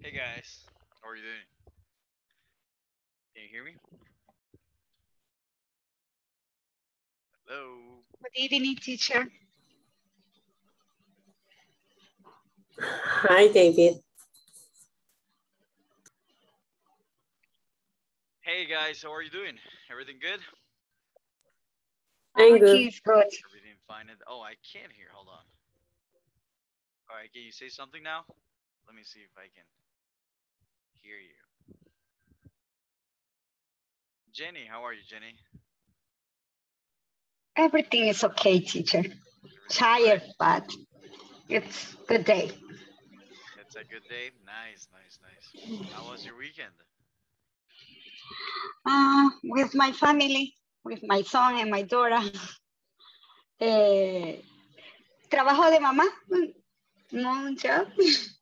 Hey guys, how are you doing? Can you hear me? Hello. Good evening, teacher. Hi, David. Hey guys, how are you doing? Everything good? I'm good. Everything fine? Oh, I can't hear. Hold on. All right, can you say something now? Let me see if I can hear you. Jenny, how are you, Jenny? Everything is okay, teacher. Tired, but it's good day. It's a good day. Nice, nice, nice. How was your weekend? Uh, with my family, with my son and my daughter. Eh, trabajo de mamá. Mom job.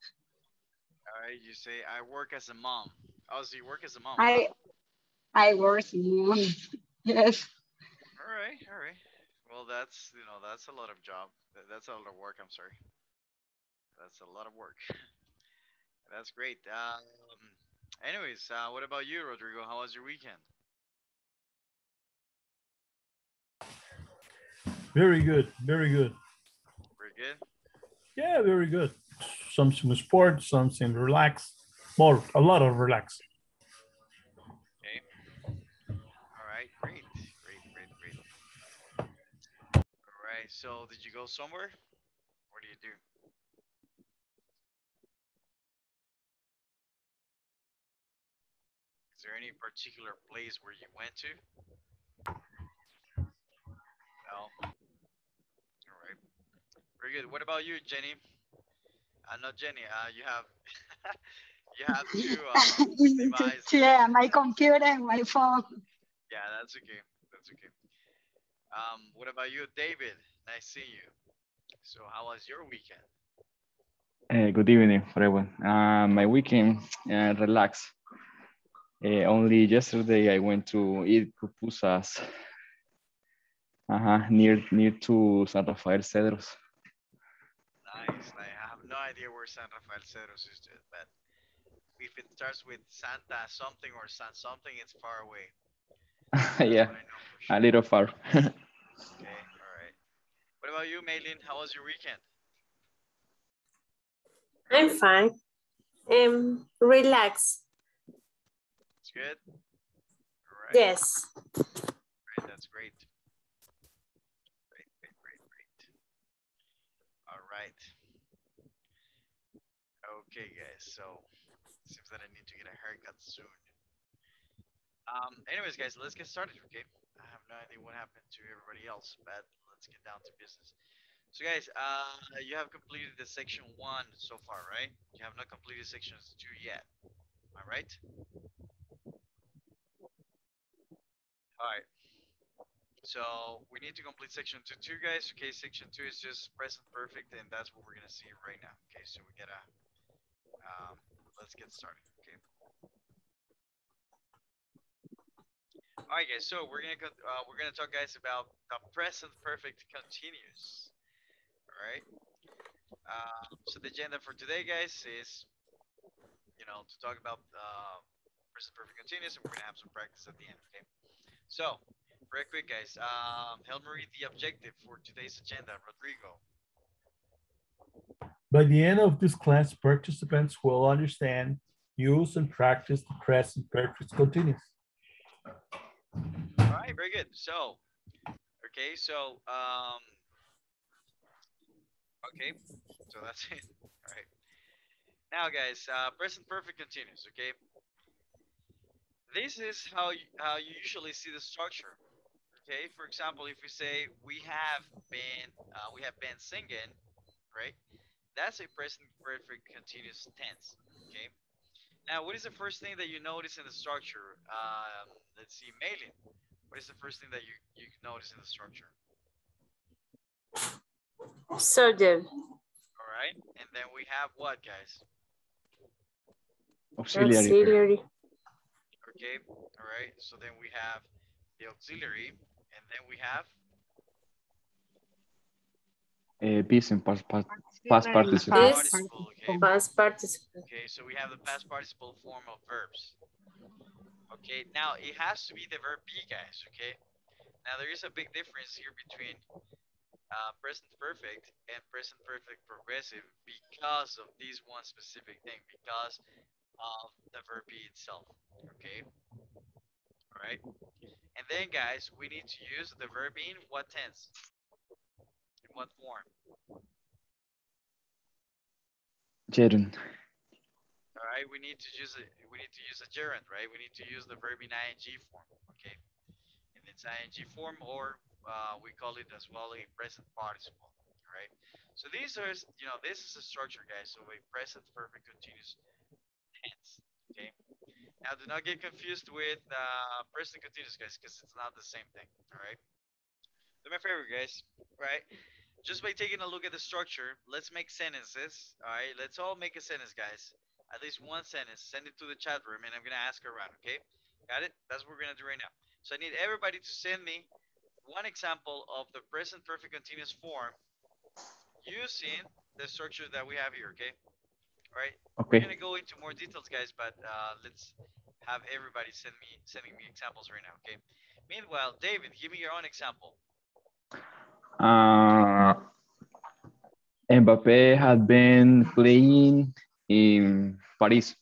All right, you say I work as a mom. Oh, so you work as a mom? I I work mom. Yes. All right, all right. Well, that's you know that's a lot of job. That's a lot of work. I'm sorry. That's a lot of work. That's great. Um, anyways, uh, what about you, Rodrigo? How was your weekend? Very good, very good. Very good. Yeah, very good. Something sports, something relax. More, a lot of relax. Okay. All right. Great. Great. Great. Great. All right. So, did you go somewhere? What do you do? Is there any particular place where you went to? No. All right. Very good. What about you, Jenny? Uh, not Jenny. Uh, you have you have two uh, devices. yeah, my computer and my phone. Yeah, that's okay. That's okay. Um, what about you, David? Nice seeing you. So, how was your weekend? Uh, good evening for everyone. Uh, my weekend, uh, relax. Uh, only yesterday I went to eat pupusas uh near near to San Rafael Cedros. Nice. I have no idea where San Rafael Cedros is, dude, but if it starts with Santa something or San something, it's far away. Yeah, what I know for a little far. Okay, all right. What about you, Maylin? How was your weekend? I'm fine. Um, relax. It's good. All right. Yes. Great, that's great. Great, great, great, great. All right. Okay, guys. So seems that I need to get a haircut soon. Um. Anyways, guys, let's get started. Okay. I have no idea what happened to everybody else, but let's get down to business. So, guys, uh, you have completed the section one so far, right? You have not completed sections two yet. Am I right? All right. So we need to complete section two, two guys. Okay, section two is just present perfect, and that's what we're gonna see right now. Okay, so we gotta, um, let's get started. Okay. All right, guys. So we're gonna go- uh, we're gonna talk, guys, about the present perfect continuous. All right. Uh, so the agenda for today, guys, is you know to talk about uh, present perfect continuous, and we're gonna have some practice at the end. Okay. So very quick, guys. Um, help me read the objective for today's agenda, Rodrigo. By the end of this class, participants will understand, use and practice the present perfect continuous. All right, very good. So, okay, so, um, okay, so that's it. All right. Now, guys, uh, present perfect continuous. Okay. This is how you, how you usually see the structure. Okay. For example, if we say we have been uh, we have been singing, right? That's a present perfect continuous tense. Okay. Now, what is the first thing that you notice in the structure? Um, let's see, Maylin. What is the first thing that you, you notice in the structure? So Subject. All right. And then we have what, guys? Auxiliary. Auxiliary. Okay. All right. So then we have the auxiliary, and then we have Uh, peace and past, past, Participle past in participle. Past Participle, okay. Past participle. Okay, so we have the past participle form of verbs. Okay, now it has to be the verb be, guys. Okay, now there is a big difference here between uh, present perfect and present perfect progressive because of this one specific thing, because of the verb be itself. Okay, all right, and then guys, we need to use the verb in what tense? In what form? Gerund. All right, we need to use a we need to use a gerund, right? We need to use the verb in ing form, okay? In its ing form, or uh, we call it as well a present participle, right? So these are, you know, this is a structure, guys. So a present perfect continuous tense, okay? Now, do not get confused with uh, present continuous, guys, because it's not the same thing, all right? Do me a favor, guys, right? Just by taking a look at the structure, let's make sentences, all right? Let's all make a sentence, guys at least one sentence, send it to the chat room, and I'm gonna ask around. Okay, got it? That's what we're gonna do right now. So I need everybody to send me one example of the present perfect continuous form using the structure that we have here. Okay, all right. Okay. We're gonna go into more details, guys, but uh, let's have everybody send me sending me examples right now. Okay. Meanwhile, David, give me your own example. Uh, Mbappe had been playing in Paris.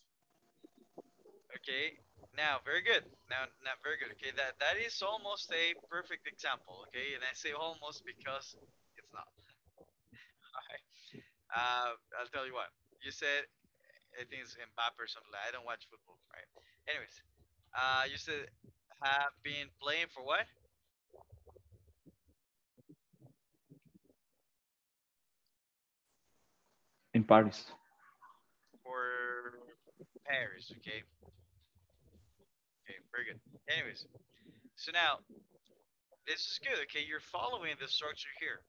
Okay. Now, very good. Now, not very good. Okay, that that is almost a perfect example. Okay, and I say almost because it's not. Alright. Uh, I'll tell you what. You said I think it's Mbappe or something. Like I don't watch football. Right. Anyways, uh, you said have been playing for what? In Paris. For Paris. Okay. Okay. Very good. Anyways, so now this is good. Okay, you're following the structure here.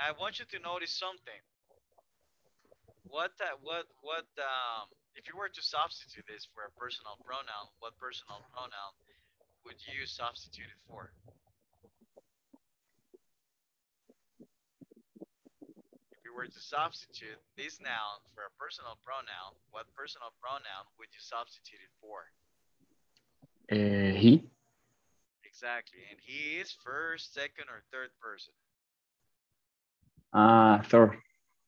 Now I want you to notice something. What that what what um if you were to substitute this for a personal pronoun, what personal pronoun would you substitute it for? If you were to substitute this noun for a personal pronoun, what personal pronoun would you substitute it for? Uh, he. Exactly. And he is first, second, or third person. Uh, third.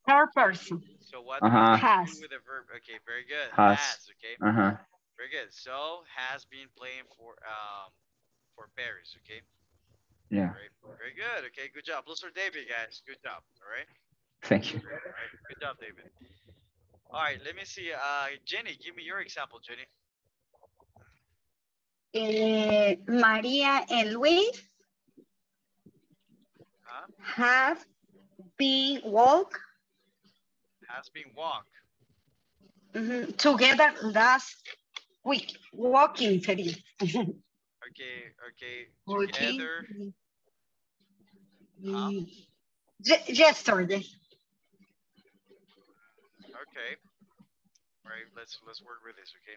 Third person. So what Uh-huh. Has. with the verb? Okay, very good. Has. okay. Uh huh. Very good. So has been playing for um for Paris, okay? Yeah. Very, very good. Okay, good job. Plus for David, guys. Good job. All right. Thank you. Good job, David. All right, let me see. Uh Jenny, give me your example, Jenny. Eh, Maria and Luis Huh? have been walk Has been walk. mhm, together last week. Walking sería. Okay, okay. Walking. Together. Mm, ye- Yesterday. Okay. All right, let's let's work with this, okay?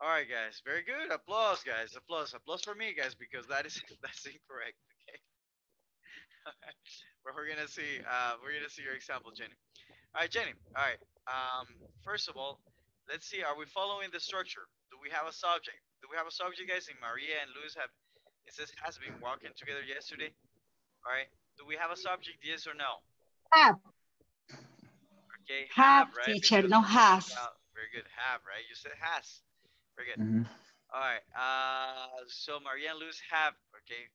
All right, guys. Very good. Applause, guys. Applause. Applause for me, guys, because that is that's incorrect. Okay. but we're gonna see. Uh, we're gonna see your example, Jenny. All right, Jenny. All right. Um, first of all, let's see. Are we following the structure? Do we have a subject? Do we have a subject, guys? And Maria and Luis have. It says has been walking together yesterday. All right. Do we have a subject? Yes or no? Have. Okay. Have, right? teacher, Because no has. about- very good. Have, right? You said has. Very good. Mhm. All right. Uh, so Maria and Luz have, okay,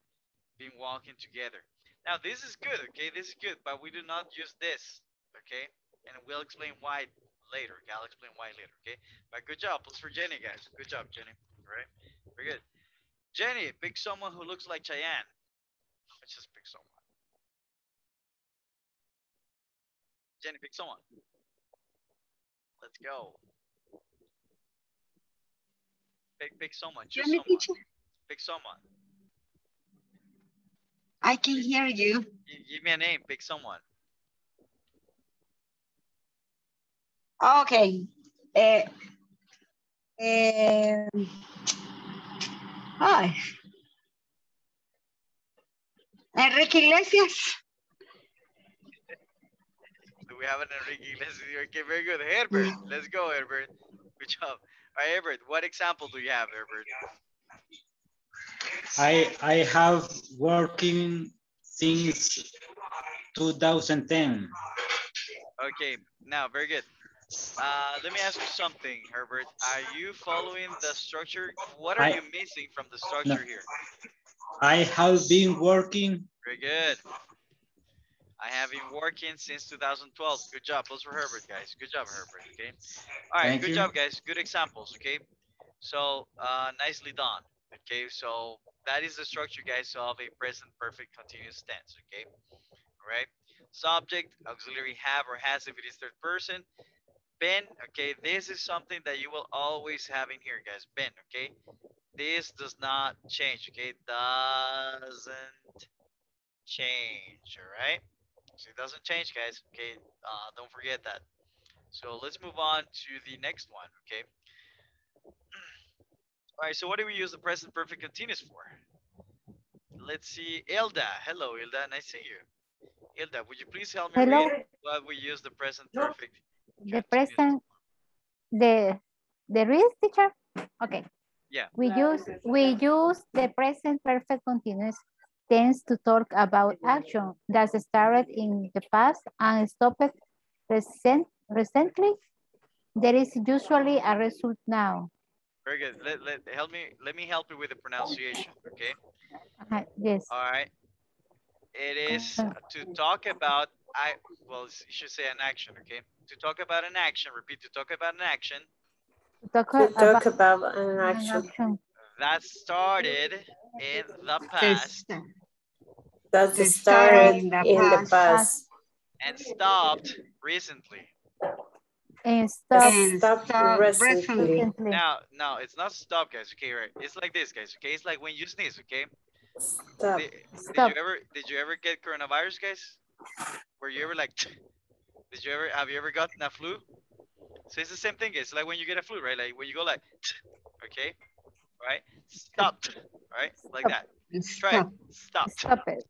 been walking together. Now this is good, okay? This is good, but we do not use this, okay? And we'll explain why later. Okay, I'll explain why later, okay? But good job. Plus for Jenny, guys. Good job, Jenny. All right. Very good. Jenny, pick someone who looks like Cheyenne. Let's just pick someone. Jenny, pick someone. Let's go. Pick, pick someone. Choose Let someone. teacher. Pick someone. I can hear you. Give me a name. Pick someone. Okay. Eh, eh, ay. Enrique Iglesias. Have an Enrique Iglesias. Okay, very good. Herbert, let's go, Herbert. Good job. All right, Herbert, what example do you have, Herbert? I I have working since 2010. Okay, now, very good. Uh, let me ask you something, Herbert. Are you following the structure? What are I- you missing from the structure here? I have been working. Very good. I have been working since 2012. Good job. Those were Herbert, guys. Good job, Herbert. Okay. All right. Thank good you. job, guys. Good examples. Okay. So, uh, nicely done. Okay. So that is the structure, guys, of a present perfect continuous tense. Okay. All right. Subject, auxiliary have or has if it is third person. Been. Okay. This is something that you will always have in here, guys. Been. Okay. This does not change. Okay. Doesn't change. All right. It doesn't change, guys. Okay, uh, don't forget that. So let's move on to the next one. Okay. All right. So what do we use the present perfect continuous for? Let's see, Ilda. Hello, Ilda. Nice to see you. Ilda, would you please help me Hello. read what we use the present perfect? The present, the, the real teacher? Okay. Yeah. We use, we use the present perfect continuous tense to talk about action that started in the past and stopped recent, recently. There is usually a result now. Very good. Let, let help me. Let me help you with the pronunciation. Okay. Uh, Yes, All right. It is to talk about. I well, you should say an action. Okay. To talk about an action. Repeat. To talk about an action to talk To talk about about an an action action that started in the past that To started in the in the past. past and stopped recently. and stopped, And stop stop recently. recently. recently. Now, no, it's not stop, guys. Okay, right? It's like this, guys. Okay, it's like when you sneeze. Okay. Stop. Did, did you ever did you ever get coronavirus, guys? Were you ever like? Did you ever have you ever gotten a flu? So it's the same thing. It's like when you get a flu, right? Like when you go like, okay, right? Stop, right? Like that. Try it. Stop. Stop. Stop it.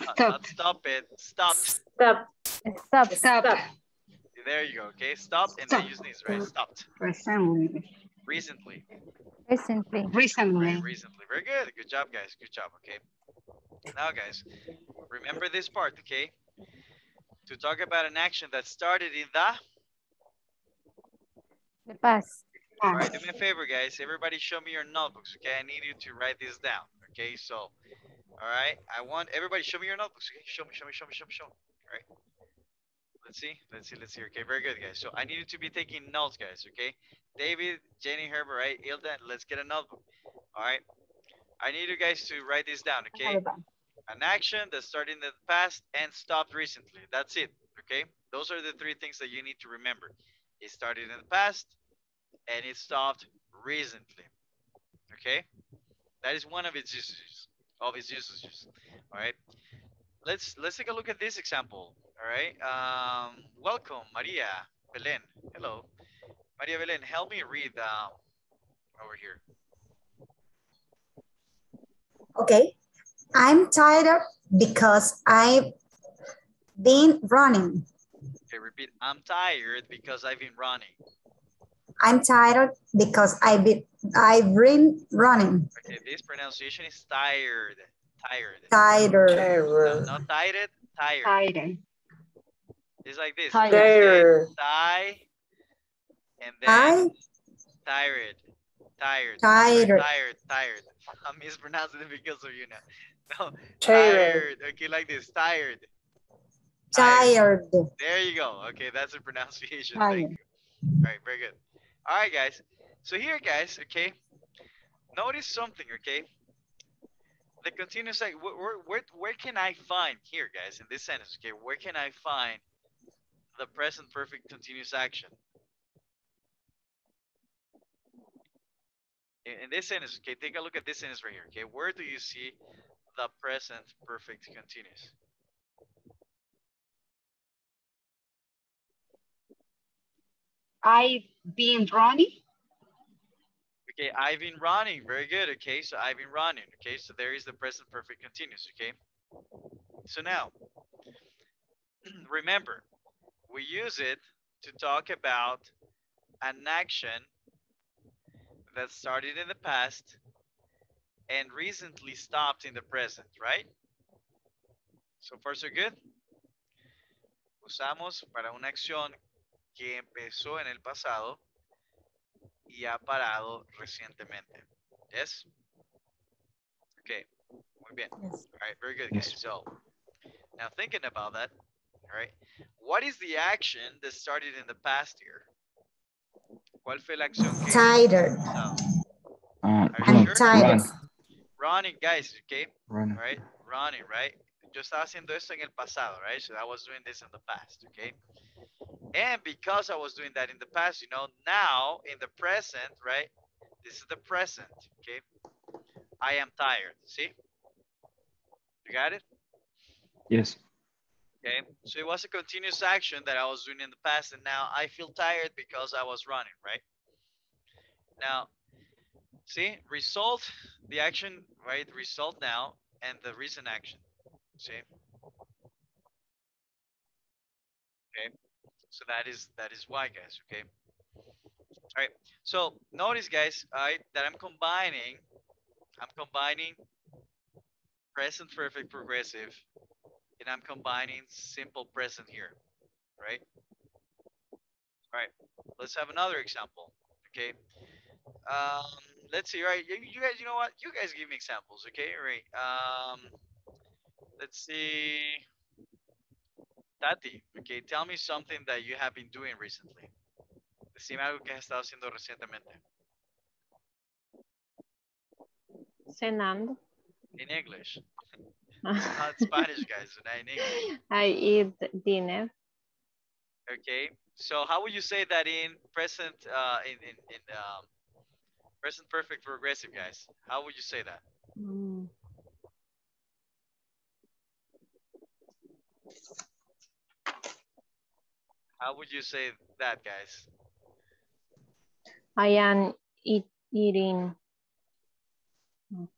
Not, Stop. not stop it. Stop. Stop. Stop. Stop. There you go. Okay. Stop and then Stop. you sneeze, right? Stopped. Recently. Recently. Recently. Recently. Right, recently. Very good. Good job, guys. Good job. Okay. Now, guys, remember this part, okay? To talk about an action that started in the. The past. Ah. All right, do me a favor, guys. Everybody, show me your notebooks, okay? I need you to write this down, okay? So, all right, I want everybody show me your notebooks, okay? Show me, show me, show me, show me, show me. All right. Let's see, let's see, let's see. Okay, very good, guys. So I need you to be taking notes, guys, okay? David, Jenny, Herbert, right? Ilda, let's get a notebook. All right. I need you guys to write this down, okay? An action that started in the past and stopped recently. That's it, okay? Those are the three things that you need to remember. It started in the past and it stopped recently, okay? That is one of its usages, of its usages, all right? Let's, let's take a look at this example, all right? Um, welcome, Maria Belen. Hello. Maria Belen, help me read uh, over here. Okay. I'm tired because I've been running. Okay, repeat. I'm tired because I've been running. I'm tired because I've been I've been running. Okay, this pronunciation is tired. Tired. Tired. No, not tired, tired. Tired. It's like this. Tired. Tired. And then I tired. Tired. Tired. Tired. Tired. I'm mispronouncing it because of you now. No. Tired. Okay, like this. Tired. tired. There you go. Okay, that's the pronunciation. Thank you. All right, very good. All right, guys. So here, guys, okay, notice something, okay? The continuous, like, where, where, where, can I find here, guys, in this sentence, okay? Where can I find the present perfect continuous action? In, in this sentence, okay, take a look at this sentence right here, okay? Where do you see the present perfect continuous? I've been running. Okay, I've been running. Very good. Okay, so I've been running. Okay, so there is the present perfect continuous. Okay, so now remember, we use it to talk about an action that started in the past and recently stopped in the present, right? So far so good. Usamos para una acción que empezó en el pasado y ha parado recientemente. Yes? Okay, muy bien. Yes. All right, very good. Yes. guys. So now thinking about that, all right, what is the action that started in the past here? ¿Cuál fue la acción que Tired. No. Uh, sure? tired. run, running, guys? Okay, run. all right, running, right? Yo estaba haciendo esto en el pasado, right? So I was doing this in the past, okay? And because I was doing that in the past, you know, now in the present, right? This is the present, okay? I am tired. See? You got it? Yes. Okay, so it was a continuous action that I was doing in the past, and now I feel tired because I was running, right? Now, see, result, the action, right? Result now, and the recent action. See? Okay, so that is that is why, guys. Okay. All right. So notice, guys, I that I'm combining, I'm combining present perfect progressive and I'm combining simple present here, right? All right, let's have another example, okay? Um, let's see, right? You, you guys, you know what? You guys give me examples, okay? All right. Um, let's see. Tati, okay, tell me something that you have been doing recently. Decime algo que has estado haciendo recientemente. Cenando. In English, not Spanish, guys, not in English. I eat dinner. Okay, so how would you say that in present, uh, in in, in um, present perfect progressive, guys? How would you say that? Mm. How would you say that, guys? I am eat, eating. Now,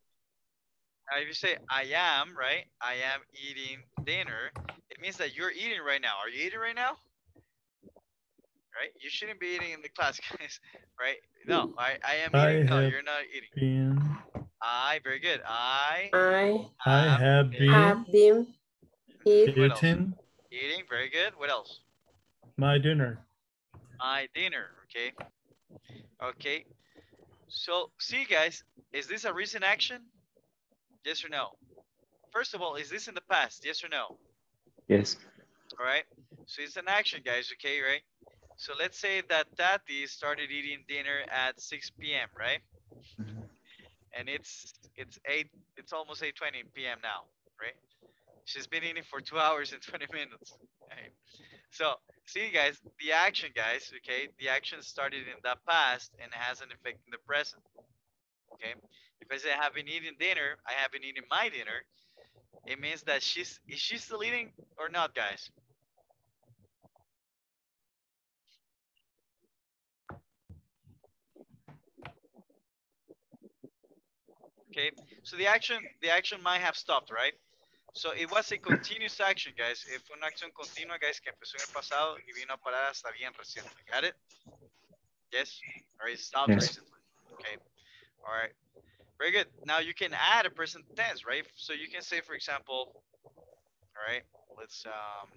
if you say I am, right? I am eating dinner. It means that you're eating right now. Are you eating right now? Right? You shouldn't be eating in the class, guys. Right? No, I, I am I eating. No, you're not eating. Been, I, very good. I I I have been been have been eat, What else? eating eating. Very good. What else? My dinner. my dinner okay. Okay. So see guys is this a recent action? Yes or no? First of all is this in the past? Yes or no? Yes. all right. So it's an action guys okay right? So let's say that tati started eating dinner at 6 p.m right? Mhm. and it's it's 8 it's almost 8 20 p.m now right? She's been eating for two hours and 20 minutes right? so see guys the action guys okay? The action started in the past and has an effect in the present okay? If i say i have been eating dinner i have been eating my dinner it means that she's is she still eating or not guys? Okay so the action the action might have stopped right so it was a continuous action guys. Fue una acción continua guys que empezó en el pasado y vino a parar hasta bien reciente. Got it? Yes? Or it stopped Yes. recently. Okay. All right. Very good. Now you can add a present tense right? So you can say for example all right let's um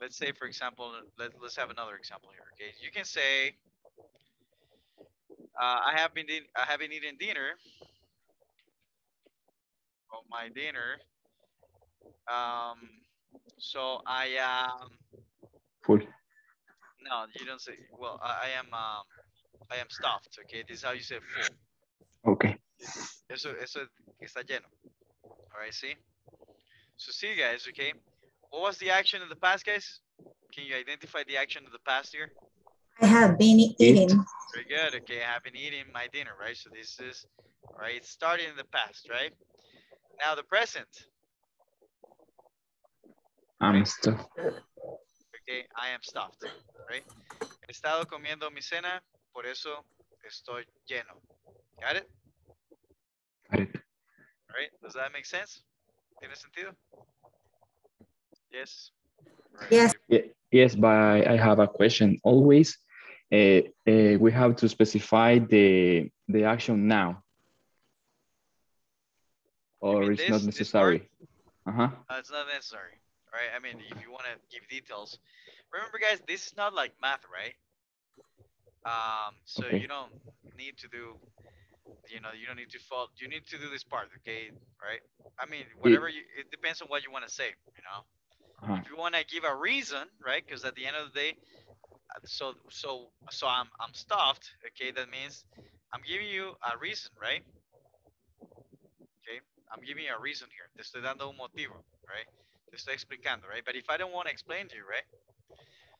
let's say for example let, let's have another example here okay? You can say uh, i have been i have been eating dinner of my dinner um so i am Full. no you don't say well i, I am um i am stuffed okay this is how you say full Okay. Eso, eso está lleno. All right, see? So see, guys, okay? What was the action in the past, guys? Can you identify the action of the past here? I have been eating. Very good. Okay, I have been eating my dinner, right? So this is, all right, it started in the past, right? Now the present, I'm stuff. okay, I am stuffed, right? He estado comiendo mi cena, por eso estoy lleno. Got it? Got it. All right, does that make sense? ¿Tiene sentido? Yes. Right. Yes. Yes, but I have a question. Always, uh, uh, we have to specify the the action now, or mean it's not this- this necessary. Uh huh. Uh, it's not necessary, right? I mean, if you want to give details, remember, guys, this is not like math, right? Um, so Okay. you don't need to do, you know, you don't need to fall. You need to do this part, okay? Right? I mean, whatever you. It depends on what you want to say, you know. Uh-huh. If you want to give a reason, right? Because at the end of the day, uh, so so so I'm I'm stuffed. Okay, that means I'm giving you a reason, right? I'm giving you a reason here. Te estoy dando un motivo, right? Te estoy explicando, right? But if I don't want to explain to you, right?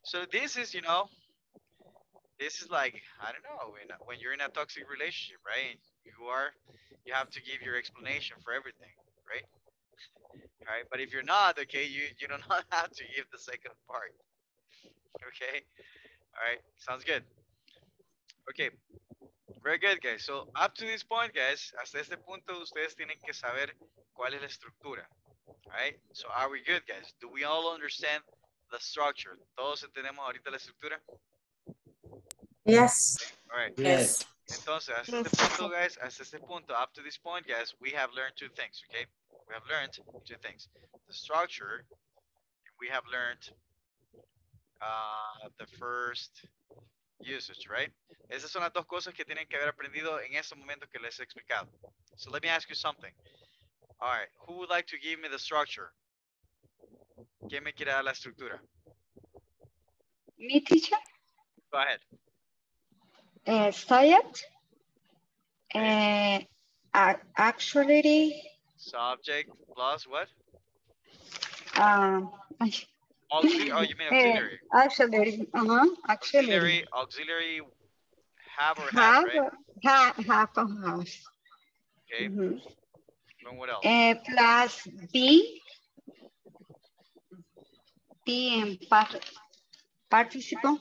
So this is, you know, this is like I don't know when when you're in a toxic relationship, right? You are, you have to give your explanation for everything, right? All right, but if you're not, okay, you you do not have to give the second part. Okay, all right, sounds good. Okay, very good, guys. So up to this point, guys, hasta este punto ustedes tienen que saber cuál es la estructura. All right, so are we good, guys? Do we all understand the structure? Todos entendemos ahorita la estructura. Yes. All right. Yes. Entonces, hasta este punto, guys, hasta este punto, up to this point, guys, we have learned two things, okay? We have learned two things. The structure, we have learned uh, the first usage, right? Esas son las dos cosas que tienen que haber aprendido en ese momento que les he explicado. So let me ask you something. All right, who would like to give me the structure? ¿Quién me quiere dar la estructura? Me teacher, Go ahead. uh, subject, uh, ac- actually, Subject plus what? um, Auxiliary, oh, you mean uh, auxiliary. actually, uh-huh, actually, Auxiliary, auxiliary have or have, have, right? ha, half of half. Okay, Mhm. and what else? Uh, plus B, B and part, participle,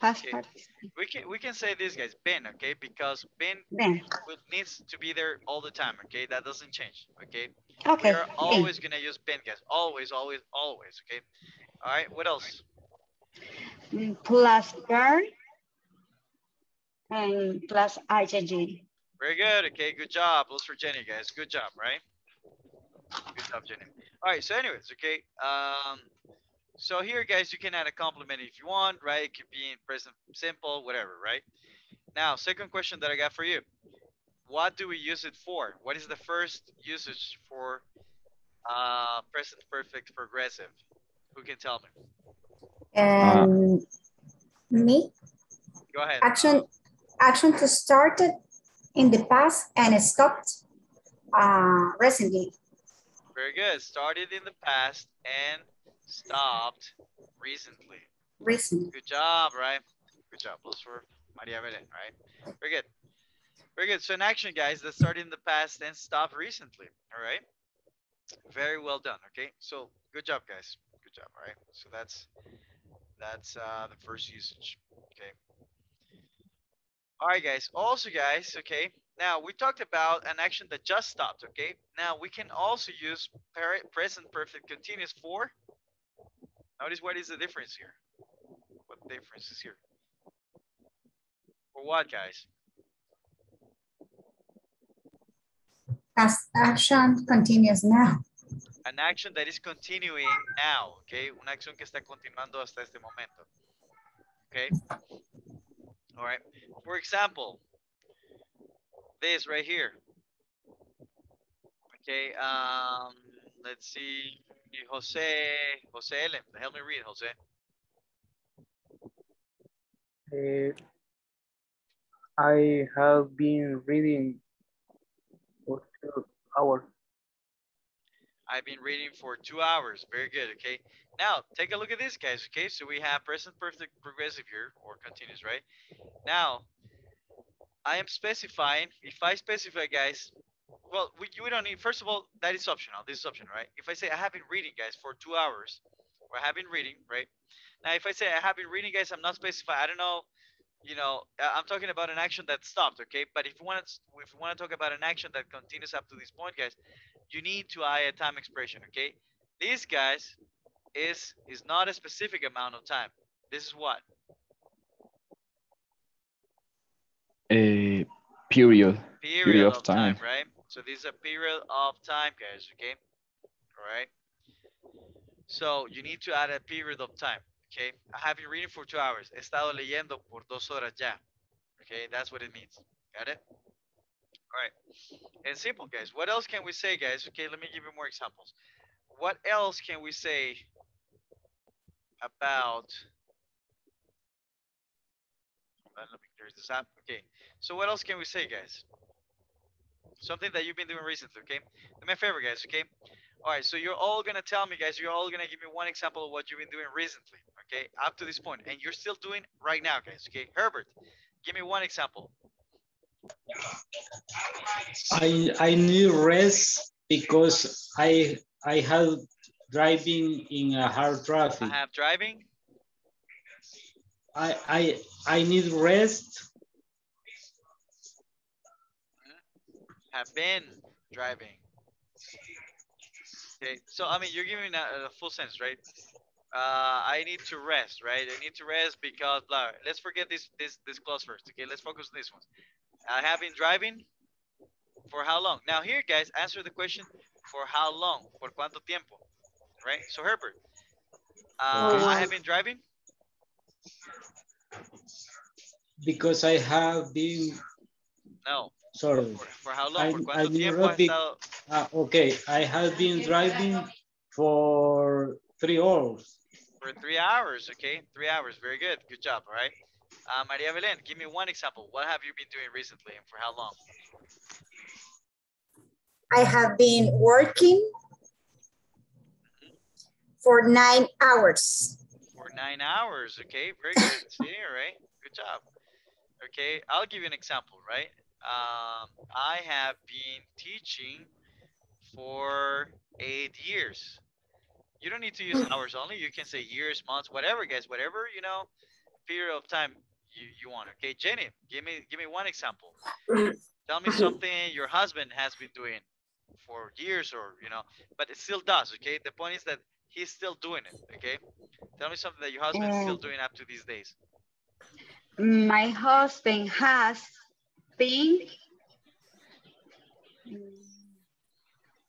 past Okay. participle. We can we can say this guys, been, okay, because been needs to be there all the time, okay? That doesn't change, okay? okay, We're been. always gonna use been, guys. Always, always, always, okay? All right, what else? Mm, plus verb and plus ing. Very good, okay, good job. Those for Jenny, guys. Good job, right? Good job, Jenny. All right, so anyways, okay. Um, so here, guys, you can add a compliment if you want, right? It could be in present simple, whatever, right? Now, second question that I got for you. What do we use it for? What is the first usage for uh, present perfect progressive? Who can tell me? And me, Go ahead. action, action to start it in the past and it stopped uh, recently. Very good. Started in the past and stopped recently. Recently. Good job, right? Good job. Those for Maria Belen, right? Very good. Very good. So in action, guys, that started in the past and stopped recently. All right. Very well done. Okay. So good job, guys. Good job. All right. So that's that's uh the first usage. Okay. All right, guys. Also, guys, okay. Now we talked about an action that just stopped. Okay. Now we can also use present perfect continuous for. Notice what is the difference here. What difference is here? For what, guys? As action continues now. An action that is continuing now, okay? Una acción que está continuando hasta este momento. Okay? All right. For example, this right here. Okay, um, let's see. Jose, Jose Ellen, help me read, Jose. Uh, I have been reading for two hours. I've been reading for two hours. Very good. Okay. Now take a look at this, guys. Okay. So we have present perfect progressive here or continuous, right? Now I am specifying. If I specify, guys, well, we, we don't need. First of all, that is optional. This is optional, right? If I say I have been reading, guys, for two hours, or I have been reading, right? Now, if I say I have been reading, guys, I'm not specifying. I don't know. You know, I- I'm talking about an action that stopped, okay? But if you want to, if you want to talk about an action that continues up to this point, guys, you need to add a time expression, okay? These guys, is is not a specific amount of time. This is what? A period. Period, of of, time. time. right? So this is a period of time, guys, okay? All right. So you need to add a period of time, okay? I have been reading for two hours. He estado leyendo por dos horas ya. Okay, that's what it means. Got it? All right. And simple, guys. What else can we say, guys? Okay, let me give you more examples. What else can we say about uh, let me clear this up. Okay. So what else can we say, guys? Something that you've been doing recently, okay? Do me a favor, guys, okay? All right, so you're all gonna tell me, guys, you're all gonna give me one example of what you've been doing recently, okay? Up to this point, and you're still doing right now, guys, okay? Herbert, give me one example. I I need rest because I I have driving in a hard traffic. I have driving. I I I need rest have been driving. Okay, so I mean, you're giving a, a full sense, right? Uh, I need to rest, right? I need to rest because blah. Let's forget this this this clause first. Okay, let's focus on this one. I have been driving for how long? Now here, guys, answer the question for how long? Por cuánto tiempo? Right? So Herbert, uh, I have been driving. because I have been No. sorry. For, for how long? I- ¿Por cuánto tiempo has estado? Ah, okay, I have been driving for three hours. For three hours, okay? Three hours, very good. Good job, all right? Uh, Maria Belen, give me one example. What have you been doing recently and for how long? I have been working for nine hours. For nine hours, okay? Very good. See, all right? Good job. Okay, I'll give you an example, right? Um, I have been teaching for eight years. You don't need to use hours only. You can say years, months, whatever, guys. Whatever, you know, period of time you, you want. Okay, Jenny, give me give me one example. Tell me something your husband has been doing for years or, you know, but it still does, okay? The point is that he's still doing it, okay? Tell me something that your husband is still Uh, doing up to these days. My husband has been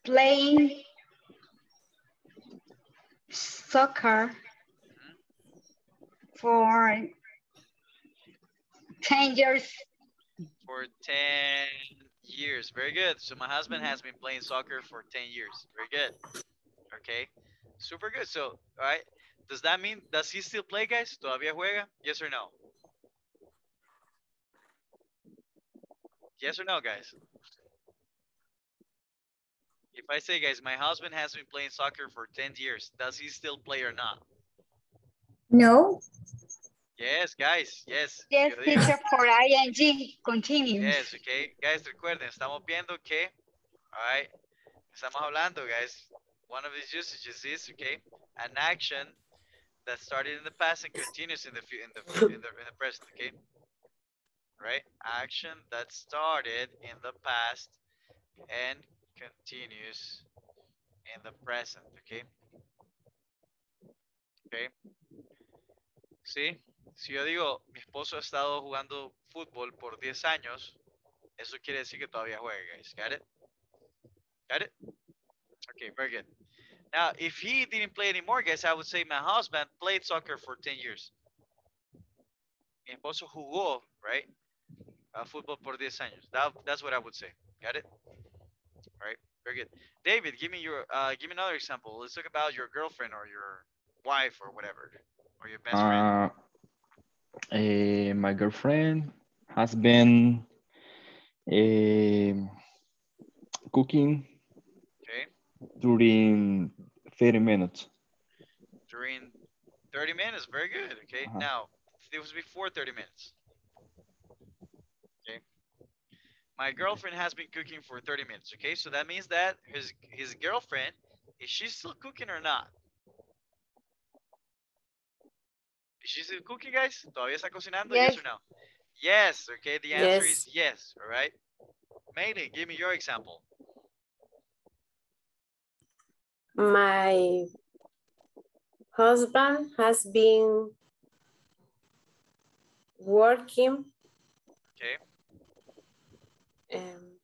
playing soccer for 10 years. For 10 years. Very good. So my husband has been playing soccer for 10 years. Very good. Okay. Super good. So, all right. Does that mean, does he still play, guys? ¿Todavía juega? Yes or no? Yes or no, guys? If I say, guys, my husband has been playing soccer for 10 years, does he still play or not? No, Yes, guys. Yes. Yes, teacher, for ing continues. Yes, okay. Guys, recuerden, estamos viendo que, alright, estamos hablando, guys. One of these usages is, okay, an action that started in the past and continues in the in the in the, in the present, okay? Right? Action that started in the past and continues in the present, okay? Okay. ¿Sí? Si yo digo, mi esposo ha estado jugando fútbol por 10 años, eso quiere decir que todavía juega, guys. Got it? Got it? Okay, very good. Now, if he didn't play anymore, guys, I would say my husband played soccer for 10 years. Mi esposo jugó, right? Uh, fútbol por 10 años. That, that's what I would say. Got it? All right, very good. David, give me your, uh, give me another example. Let's talk about your girlfriend or your wife or whatever, or your best friend. Uh, my girlfriend has been eh, cooking Okay, during 30 minutes. during 30 minutes. Very good. Okay, Uh-huh. now it was before 30 minutes. Okay, my girlfriend has been cooking for 30 minutes. Okay, so that means that his his girlfriend is she still cooking or not? Is she still cooking, guys? ¿Todavía está cocinando? Yes, Yes. or no? Yes. Okay, the answer Yes. is yes. All right. Maylin, give me your example. My husband has been working Okay. um,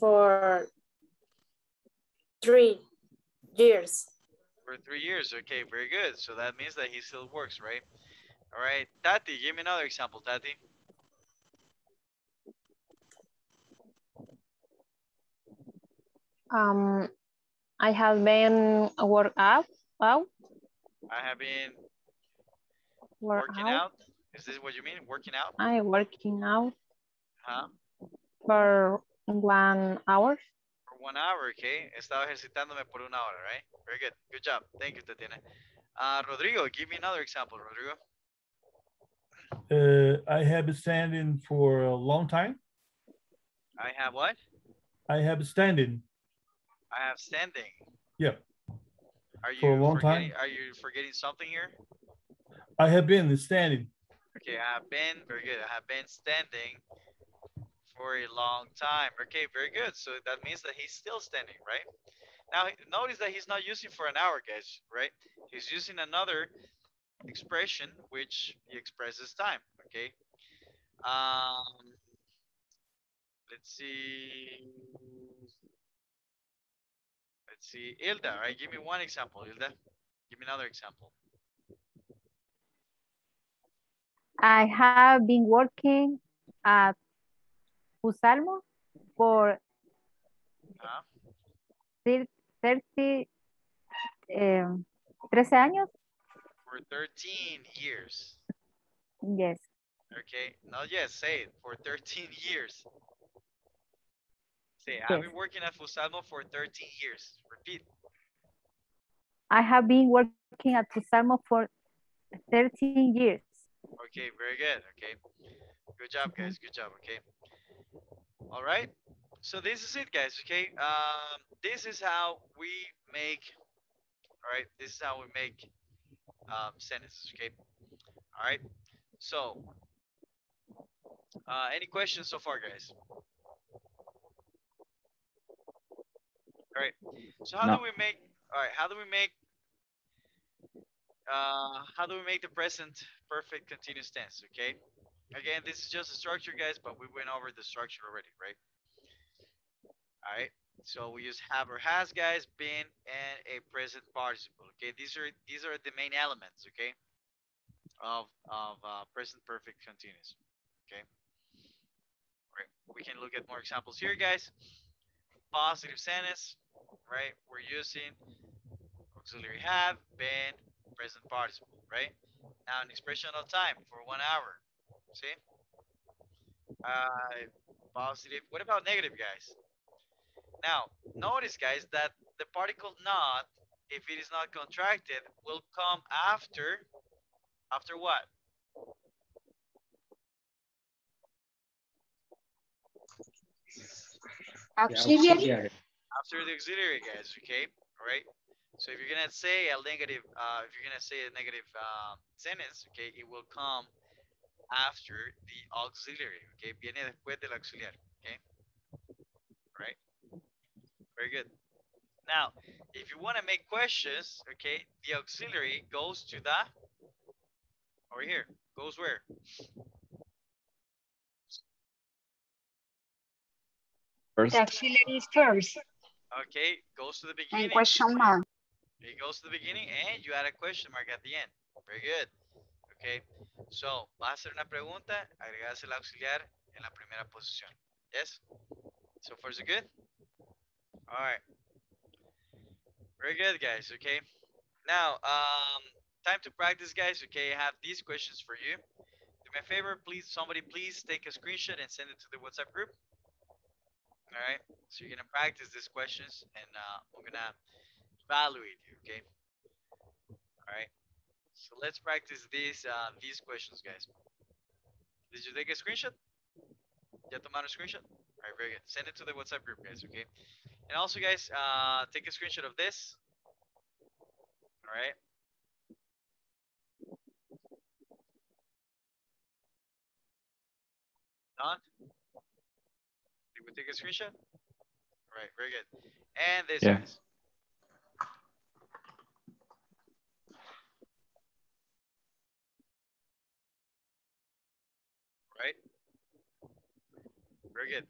for three years. For three years. Okay, very good. So that means that he still works, right? All right. Tati, give me another example, Tati. Um, I have been work out, out, I have been work working out. out. Is this what you mean? Working out? I working out Huh? for one hour. One hour, okay. He estado ejercitándome por una hora, right? Very good. Good job. Thank you, Tatiana. Uh, Rodrigo, give me another example, Rodrigo. Uh, I have been standing for a long time. I have what? I have been standing. I have standing. Yeah, Are you For a long time. Are you forgetting something here? I have been standing. Okay, I have been very good. I have been standing for a long time. Okay, very good. So that means that he's still standing, right? Now notice that he's not using for an hour, guys, right? He's using another expression which he expresses time. Okay. Um. Let's see. Let's see, Ilda. Right, give me one example, Ilda. Give me another example. I have been working at Huh? thir- 30, um, 13 años. For 13 years. Yes. Okay, not yet. Say it for 13 years. Say, I've been working at Fusalmo for 13 years. Repeat. I have been working at Fusalmo for 13 years. Okay, very good. Okay, good job, guys. Good job. Okay. All right. So this is it, guys. Okay. Um, this is how we make. All right. This is how we make um, sentences. Okay. All right. So, uh, any questions so far, guys? All right. So how No. do we make? All right. How do we make? Uh, how do we make the present perfect continuous tense? Okay. Again, this is just a structure, guys, but we went over the structure already, right? All right. So we use have or has, guys, been, and a present participle. Okay. These are these are the main elements. Okay. Of of uh, present perfect continuous. Okay. All right. We can look at more examples here, guys. Positive sentence, right? We're using auxiliary have, been, present participle, right? Now an expression of time for one hour. See? Uh, positive. What about negative, guys? Now, notice, guys, that the particle not, if it is not contracted, will come after, after what? Auxiliary. After the auxiliary, guys, okay? All right? So if you're gonna say a negative, uh, if you're gonna say a negative uh, sentence, okay, it will come after the auxiliary, okay? Viene después del auxiliar, okay? All right? Very good. Now, if you want to make questions, okay, the auxiliary goes to the over here. Goes where? First, The auxiliary is first Okay, goes to the beginning. and question mark. It goes to the beginning and you add a question mark at the end. Very good. Okay. So, vas a hacer una pregunta, agregas el auxiliar en la primera posición. Yes? So far so good? All right. Very good, guys. Okay. Now, um, time to practice, guys. Okay, I have these questions for you. Do me a favor, please. Somebody, please take a screenshot and send it to the WhatsApp group. All right. So you're gonna practice these questions, and uh, I'm gonna evaluate you. Okay. So let's practice these uh, these questions, guys. Did you take a screenshot? Ya tomaron a screenshot? All right, very good. Send it to the WhatsApp group, guys. Okay. And also, guys, uh, take a screenshot of this. All right. Done. Did we take a screenshot? All right, very good. And this, Yeah. guys. right? Very good.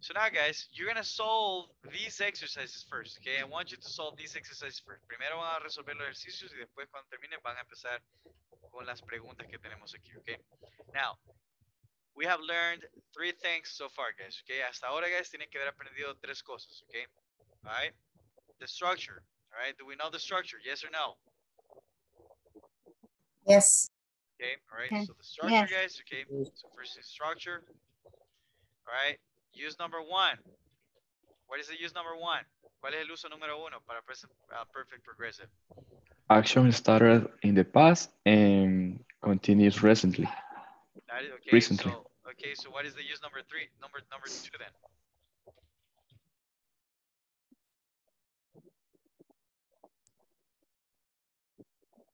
So now, guys, you're gonna solve these exercises first, okay? I want you to solve these exercises first. Primero van a resolver los ejercicios y después cuando terminen van a empezar con las preguntas que tenemos aquí, okay? Now, we have learned three things so far, guys, okay? Hasta ahora, guys, tienen que haber aprendido tres cosas, okay? All right? The structure, all right? Do we know the structure? Yes or no? Yes. Okay, all right. Okay. So the structure, Yes. guys. Okay. So first is structure. All right. Use number one. What is the use number one? ¿Cuál es el uso número uno para present uh, perfect progressive? Action started in the past and continues recently. That is okay. Recently. So okay. So what is the use number three? Number number two then.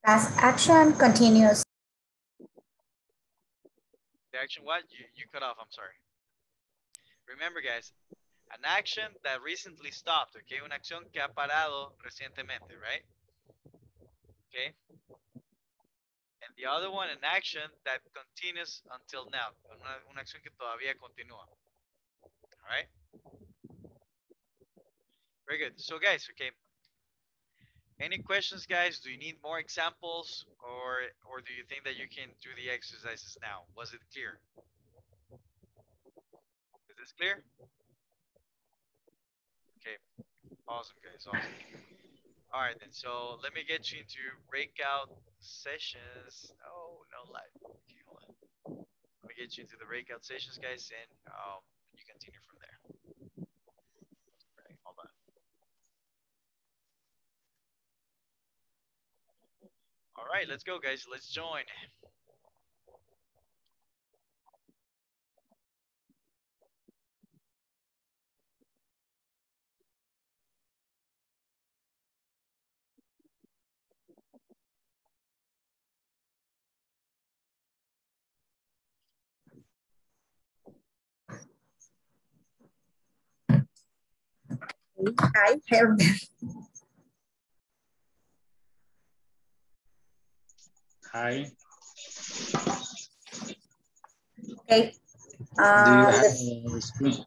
Past action continuous. The action what? You you cut off. I'm sorry. Remember, guys. An action that recently stopped. Okay. Una acción que ha parado recientemente, right? Okay. And the other one, an action that continues until now. Una, una acción que todavía continúa. All right. Very good. So, guys, okay. Any questions, guys? Do you need more examples, or or do you think that you can do the exercises now? Was it clear? Is this clear? Okay. Awesome, guys. Awesome. All right, then. So let me get you into breakout sessions. Oh, no light. Okay, hold on. Let me get you into the breakout sessions, guys, and um, you continue from there. Right, hold on. All right, let's go, guys. Let's join. Hi, Herbert. Hi. Okay. Do you Uh, have the- a screen?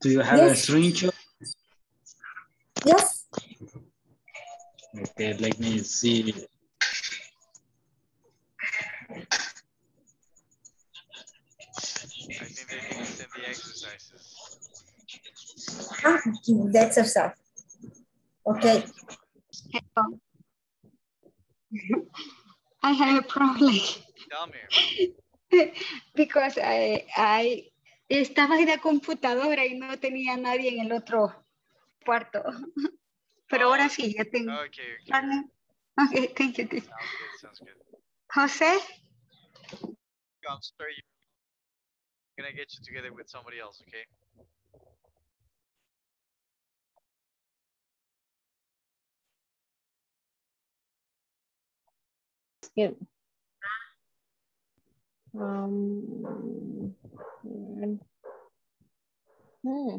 Do you have a screenshot? yes. Okay, let me see. I think they need to send the exercises. Ah, that's a stuff. Okay. I have a problem Tell me. because I, I estaba en la computadora y no tenía nadie en el otro cuarto. Pero ahora sí, ya tengo. Okay, okay. Thank you. Sounds good. Sounds good. Jose, I'm sorry. I'm gonna get you together with somebody else, okay? Good. Um, hmm,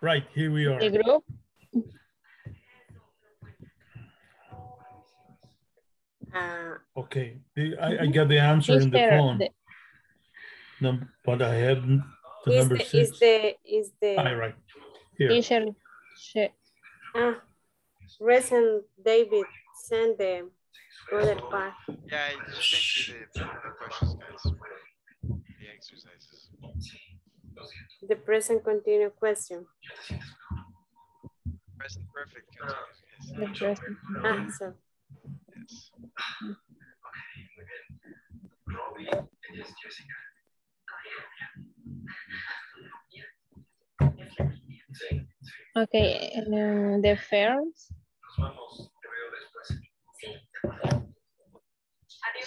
Right, here we are. The group, Uh, Okay, I, I got the answer in the phone, the- Num- but I have the is number the, six. is the, is the, I right, here. teacher, she- ah, Resident David send the other part. Yeah, I just sent you the, the questions, guys. The exercises. The present continuous question. Present perfect continuous, the yes. present. Ah, so, yes. Okay, um, the first.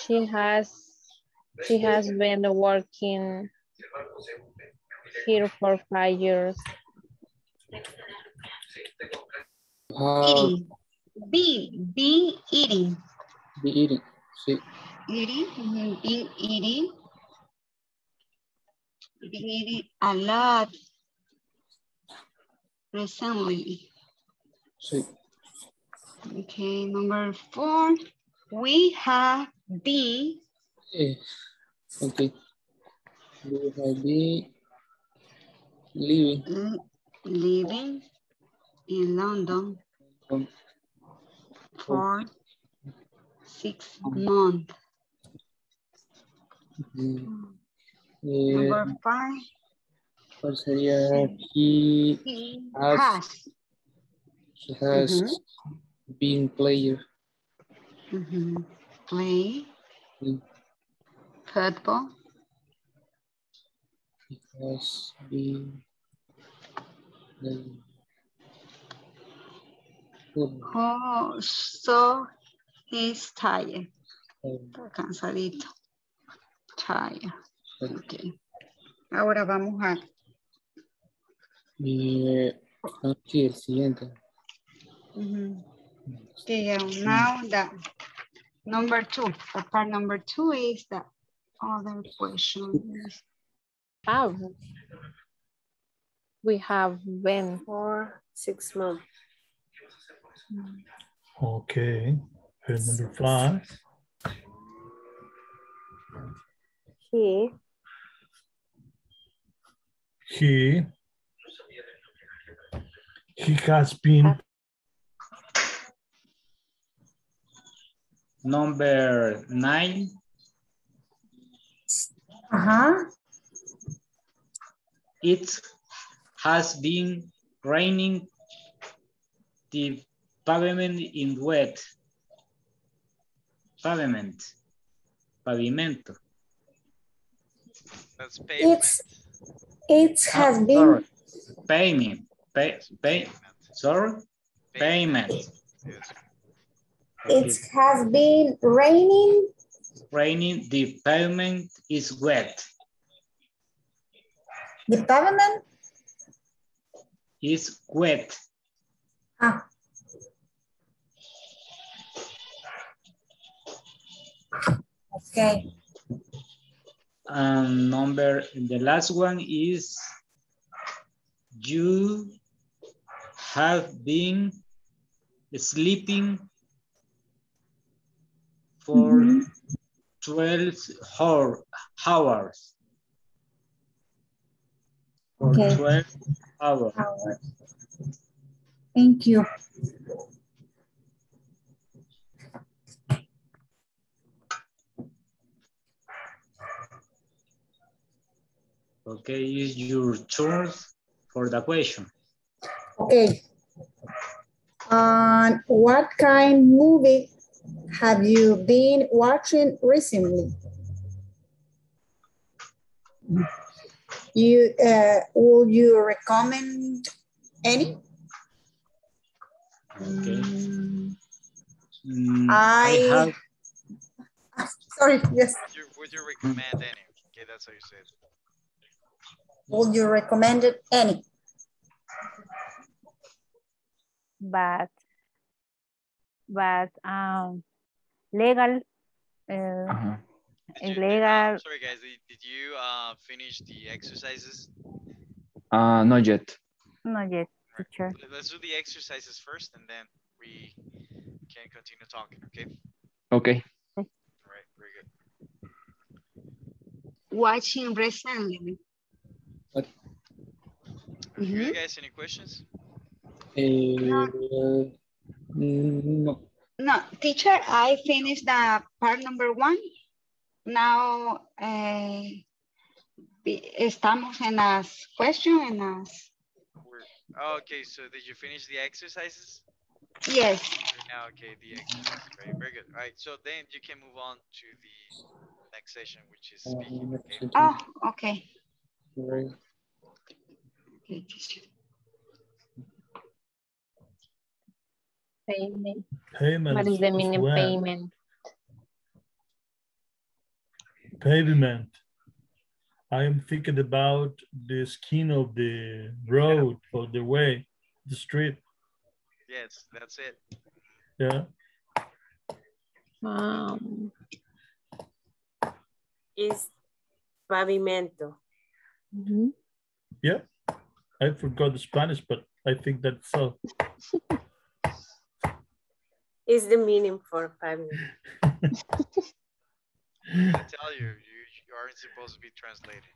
She has, she has been working here for five years. Uh, eating. B, B, eating. be eating. Sí. Eating, been eating. Been eating a lot recently. Sí. Okay, number four, we have been Okay. You have been living L- living in London on for six months. mm, eh, Number five, ¿Cuál sería? He he Has. has. he has Mhm. Been player. Mhm. Play Mm. football. He has been playing. Oh, so he's tired. Está cansadito. Tired. Okay. Ahora vamos a y, ah, sí, el siguiente. Mhm. Okay, uh, now the number two, the part number two is the other question. Have. We have been. For six months. Okay. Here's number five. He He he has been Number nine, Uh-huh. it has been raining the pavement in wet. Pavement. Pavimento. That's pavement. It's, it has Ah, been, sorry. Payment. Pay, pay, sorry? Pavement. Payment. Yes. It has been raining, Raining, the pavement is wet. the pavement, Is wet. ah. Okay, And number, the last one is you have been sleeping for Mhm. 12 hour, hours. For Okay. 12 hours. Thank you. Okay, is your turn for the question. Okay. Um, what kind movie have you been watching recently? You, uh, will you recommend any? Okay. Mm, Mm, I- have Sorry, yes. Would you, would you recommend any? Okay, that's how you say it. Will you recommend it any? but but um legal uh, Uh-huh. Did you- did- Illegal. um, sorry guys, did, did you uh, finish the exercises? Uh, not yet. not yet teacher Let- Let's do the exercises first and then we can continue talking, okay? Okay. All right, very good. Watching recently. What? You Mhm. guys, any questions? Eh, mm, no. No, teacher, I finished the part number one. Now, eh, vi- estamos en las questions and las, oh, okay, so did you finish the exercises? yes. Now, okay, the exercises, right? Very good. All right, so then you can move on to the next session, which is speaking, okay? Oh, okay. Right. Okay, Payment. payment. What is the meaning well. payment? Pavement. I am thinking about the skin of the road or the way, the street. Yes, that's it. Yeah. Um, is pavimento. mhm. Yeah. I forgot the Spanish, but I think that's so. Is the meaning for paviment. I tell you, you, you aren't supposed to be translating.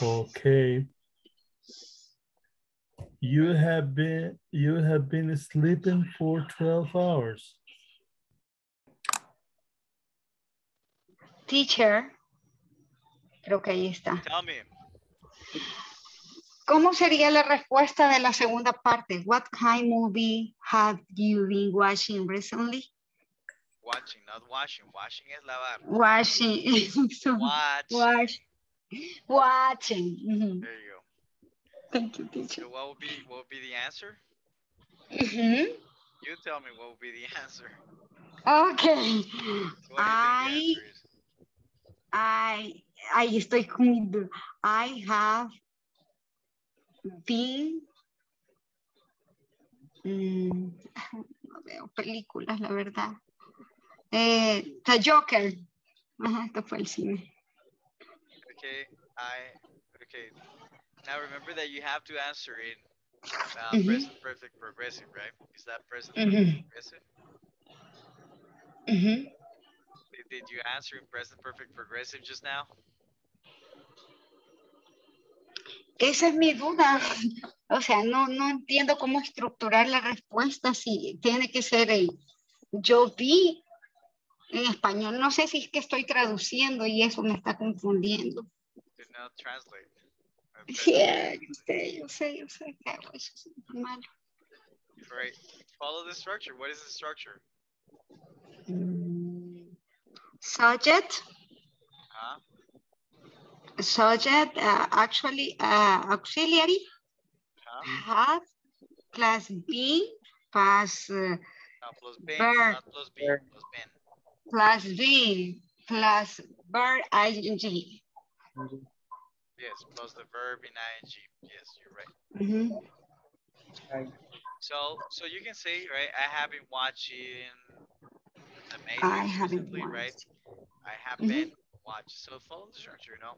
Okay. You have been you have been sleeping for 12 hours. Teacher. Creo que ahí está. Tell me. ¿Cómo sería la respuesta de la segunda parte? What kind movie have you been watching recently? Watching, not washing. Washing es lavar. Watching. So, Watch. watch. Watching. There you go. Thank you, teacher. So what would be what would be the answer? Mhm. You tell me what would be the answer. Okay. So I? I, ahí estoy con. I have been, mm, no veo películas, la verdad. Eh, The Joker. Ajá, esto fue el cine. Okay, I okay. Now remember that you have to answer in uh, Mhm. present perfect progressive, right? Is that present Mhm. perfect progressive? Ujú. Did, did you answer in present perfect progressive just now? Esa es mi duda. O sea, no, no entiendo cómo estructurar la respuesta si tiene que ser el yo vi en español. No sé si es que estoy traduciendo y eso me está confundiendo. Did not translate. Uh, Sí, present yo sé, yo sé, eso es malo. perfect. Right. Follow the structure. What is the structure? Mm, Subject, Huh? Subject, uh, actually, uh, auxiliary, Huh? have, plus be, plus, uh, plus ben, Verb. plus be, plus ben. plus be, plus verb ing. Yes, plus the verb in ing. Yes, you're right. Mhm. Right. So, so you can say, right? I have been watching the I Matrix haven't recently, right? watched. I have Mhm. been watching. So follow the structure, you know.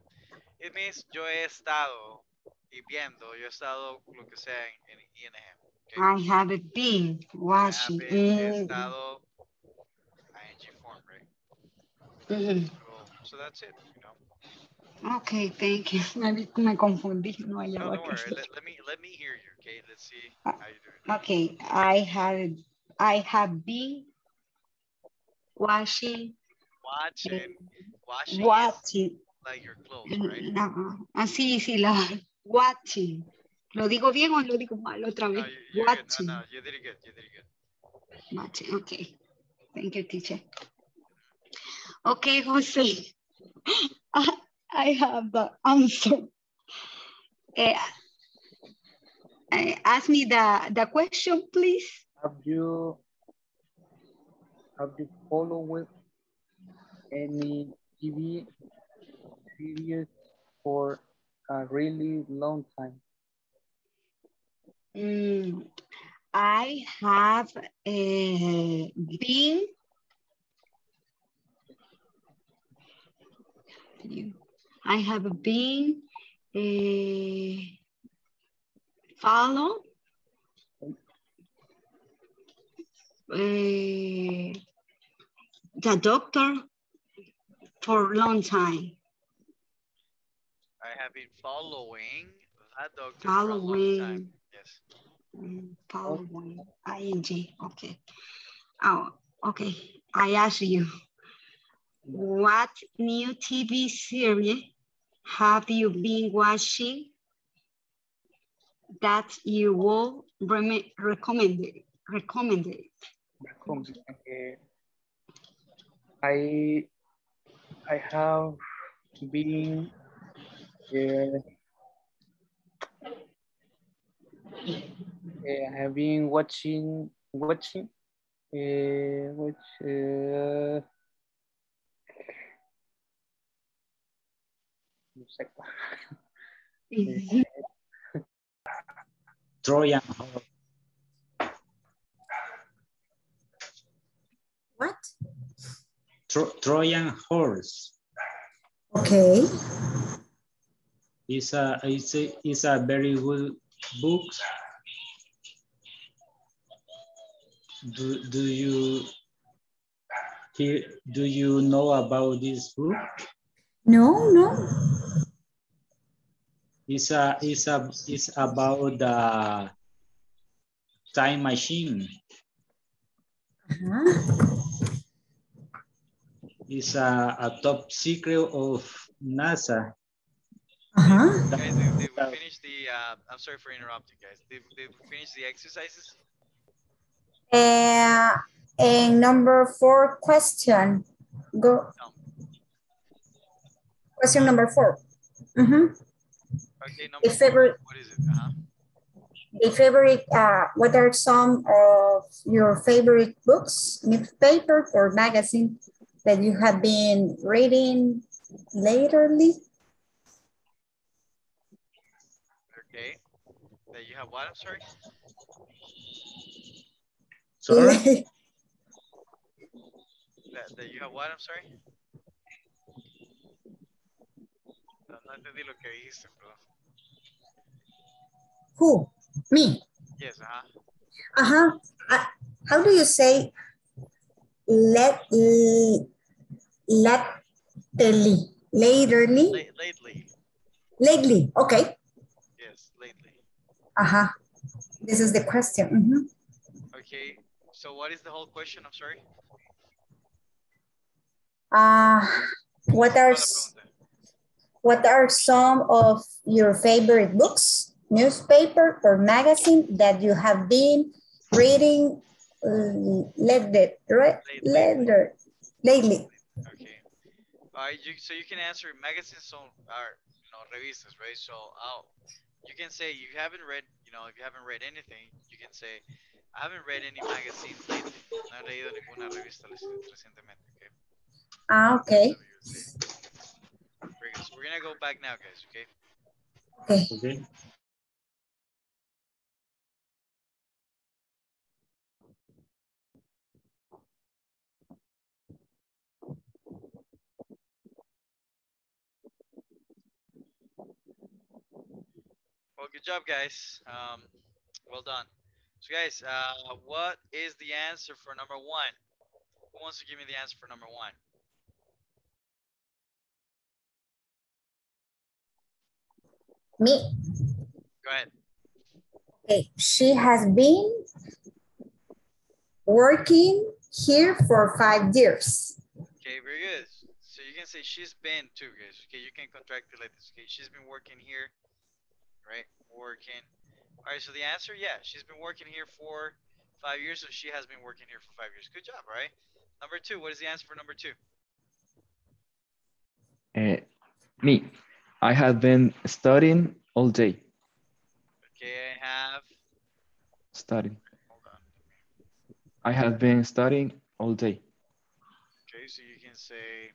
It means yo he estado y viendo, yo he estado lo que sea en, en ING. Okay? I haven't been I have been, Mm, estado ing form, right? mhm. So, so that's it, you know. Ok, thank you. Me, me confundí, no No, don't worry. Let, let me let me hear you, okay? Let's see how you. Okay, I have, I have been washing, Watching, washing watching, like your clothes, right? no, así, sí, la, watching. ¿Lo digo bien o lo digo mal otra No, vez? you, you're good. Watching, No, no, you did it good. You did it good. watching, okay. Thank you, teacher. Okay, Jose. I, I have the answer. Eh, ask me the, the question, please. Have you have you followed any TV series for a really long time? Mm, I have uh, been I have been uh, follow uh, the doctor for a long time. I have been following that doctor for a long time. Following. Yes. Mm, Following ing. Okay. Oh, okay. I ask you, what new TV series have you been watching that you will rem- recommend it? Recommend it? From, uh, I I have been uh, I have been watching watching uh, which uh. Trojan horse. What? Tro- Trojan horse. Okay. It's a, it's a, it's a very good book. Do, do you do you know about this book? No, no. It's a, it's a, it's about the time machine. Uh-huh. It's a, a top secret of NASA. Uh-huh. Guys, did, did we finish the? Uh, I'm sorry for interrupting, guys. Did, did we finish the exercises? Uh, and number four question. Go. No. Question number four. Mhm. Okay, number The four. What is it? Uh-huh. the favorite, uh, what are some of your favorite books, newspaper or magazine that you have been reading lately? Okay. That you have what? I'm sorry. Sorry? That, that you have what? I'm sorry. No, no entendí lo que dijiste, bro. Who? Me. Yes, uh-huh. Uh-huh. Uh, how do you say let lately? Laterly? Late, lately. Lately. Okay. Yes, lately. Uh-huh. This is the question. Mhm. Okay. So what is the whole question? I'm sorry. Uh, what are Toda la s- pregunta. what are some of your favorite books, newspaper or magazine that you have been reading lately, right? Lately. Later, lately. Okay. All right. You, so you can answer magazines son are you know revistas, right? So I'll, you can say you haven't read, you know, if you haven't read anything, you can say I haven't read any magazines lately. No he leído ninguna revista recientemente. Okay. Ah, okay. So you would say. Very good. So we're gonna go back now, guys. Okay. Okay. Okay. Well, good job, guys. Um, well done. So, guys, uh, what is the answer for number one? Who wants to give me the answer for number one? Me. Go ahead. Okay. She has been working here for five years. Okay, very good. So you can say she's been too, guys. Okay, you can contract it like this. Okay, she's been working here, right? Working. All right. So the answer, yeah, she's been working here for five years. So she has been working here for five years. Good job. All right. Number two. What is the answer for number two? Uh, me, I have been studying all day. Okay, I have. Studying. Hold on. I have been studying all day. Okay, so you can say.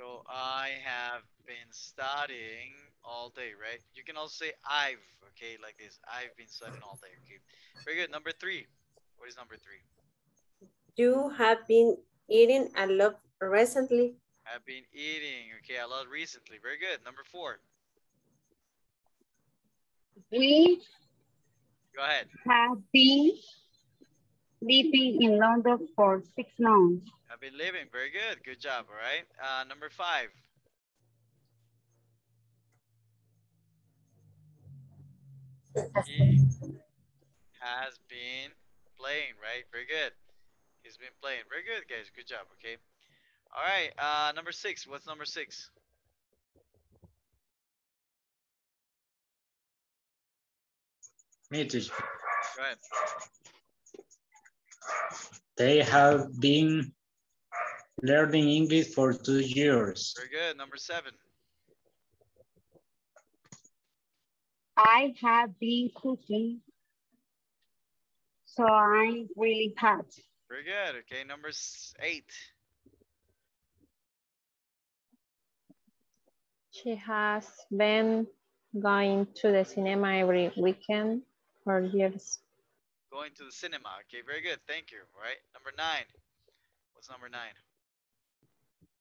So I have been studying all day, right? You can also say I've, okay, like this. I've been studying all day, okay. Very good. Number three. What is number three? You have been eating a lot recently. I've been eating, okay, a lot recently. Very good. Number four. We Go ahead. have been living in London for six months. I've been living. Very good. Good job. All right. Uh, number five. He has been playing, right? Very good. He's been playing. Very good, guys. Good job. Okay. All right. Uh, number six. What's number six? Me too. Go ahead. They have been learning English for two years. Very good. Number seven. I have been cooking, so I'm really hot. Very good. Okay. Number eight. She has been going to the cinema every weekend for years. Going to the cinema. Okay. Very good. Thank you. All right. Number nine. What's number nine?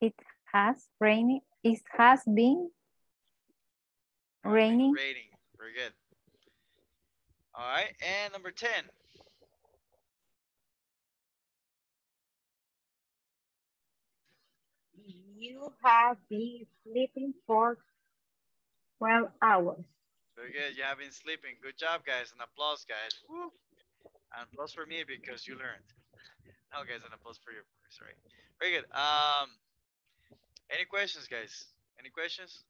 It has rained. It has been raining. Rating. Very good. All right. And number 10. You have been sleeping for 12 hours. Very good. You have been sleeping. Good job, guys. And applause, guys. Woo. And applause for me because you learned. No, guys, an applause for you. Sorry. Very good. Um, any questions, guys? Any questions?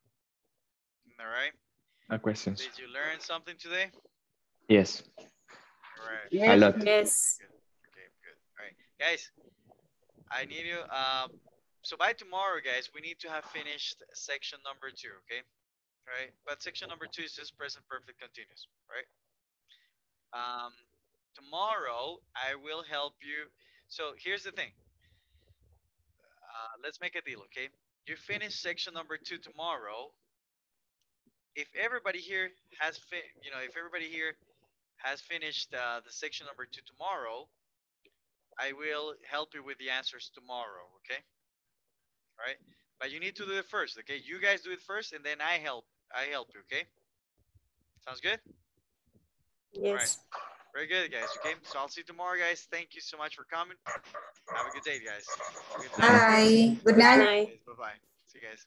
All right. No questions. Did you learn something today? Yes. All right. A lot. Yes. Okay, good. All right, guys. I need you. Um, so by tomorrow, guys, we need to have finished section number two. Okay. All right. But section number two is just present perfect continuous. Right. Um, tomorrow I will help you. So here's the thing. Uh, let's make a deal, okay? You finish section number two tomorrow. If everybody here has, fi- you know, if everybody here has finished uh, the section number two tomorrow, I will help you with the answers tomorrow, okay? All right, but you need to do it first, okay? You guys do it first, and then I help. I help you, okay? Sounds good. Yes. Very good, guys. Okay, so I'll see you tomorrow, guys. Thank you so much for coming. Have a good day, guys. Good night. Bye. Good night. Night. Bye bye. See you guys.